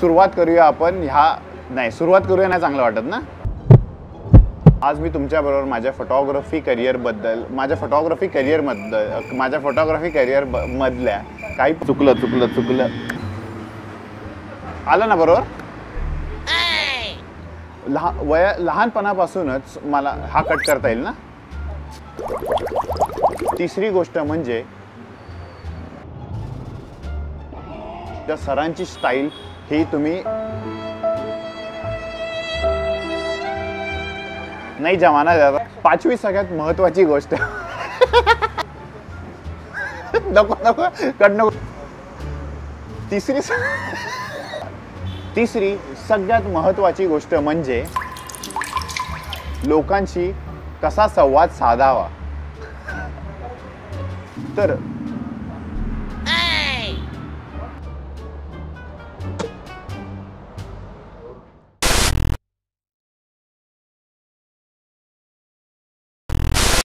सुरुवात करूया आपण ह्या नाही सुरुवात करूया नाही चांगलं वाटत ना? आज मी तुमच्याबरोबर माझ्या फोटोग्राफी करिअरबद्दल माझ्या फोटोग्राफी करिअरबद्दल माझ्या फोटोग्राफी करिअर मधल्या काही चुकलं चुकलं चुकलं. आलं ना बरोबर? लहान वया लहानपणापासूनच मला हा कट करता येईल ना? तिसरी गोष्ट म्हणजे त्या सरांची स्टाईल ही तुम्ही नाही जमाना जाता पाचवी सगळ्यात महत्वाची गोष्ट. नको नको कट नको. तिसरी तिसरी सगळ्यात महत्वाची गोष्ट म्हणजे लोकांशी कसा संवाद साधावा. तर